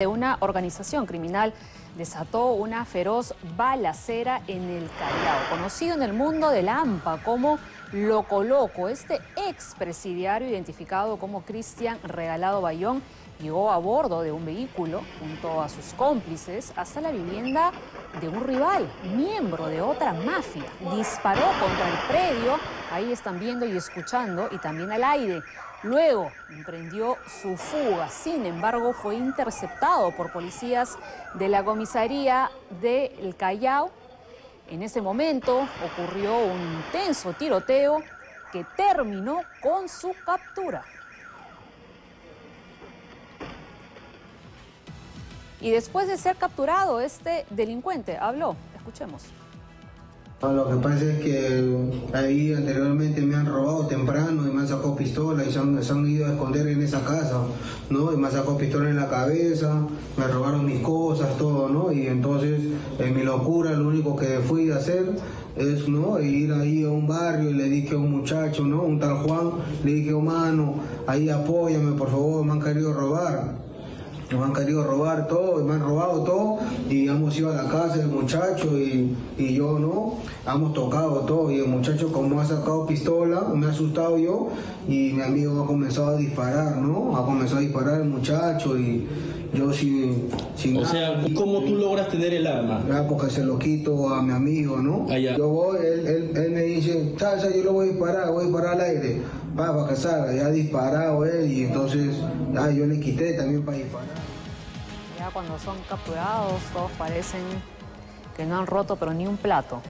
de una organización criminal desató una feroz balacera en el Callao, conocido en el mundo del AMPA como Loco Loco. Este expresidiario, identificado como Cristian Regalado Bayón, llegó a bordo de un vehículo junto a sus cómplices hasta la vivienda de un rival, miembro de otra mafia. Disparó contra el predio, ahí están viendo y escuchando, y también al aire. Luego emprendió su fuga, sin embargo fue interceptado por policías de la comisaría del Callao. En ese momento ocurrió un intenso tiroteo que terminó con su captura. Y después de ser capturado, este delincuente habló. Escuchemos. Lo que pasa es que ahí anteriormente me han robado temprano y me han sacado pistola y se han, ido a esconder en esa casa, ¿no? Y me han sacado pistola en la cabeza, me robaron mis cosas, todo, ¿no? Y entonces, en mi locura, lo único que fui a hacer es, ¿no? Ir ahí a un barrio y le dije a un muchacho, ¿no? Un tal Juan, le dije, oh mano, ahí apóyame, por favor, me han querido robar nos han querido robar todo, me han robado todo y hemos ido a la casa del muchacho y, yo no, hemos tocado todo y el muchacho como ha sacado pistola, me ha asustado yo y mi amigo ha comenzado a disparar, ¿no? Ha comenzado a disparar el muchacho y yo sin... sin o sea, ¿cómo tú logras tener el arma? Ya, porque se lo quito a mi amigo, ¿no? Ah, yo voy, él, él, me dice, yo lo voy a disparar, voy a disparar al aire, va, para que salga, ya ha disparado él y entonces ya yo le quité también para disparar cuando son capturados todos parecen que no han roto pero ni un plato.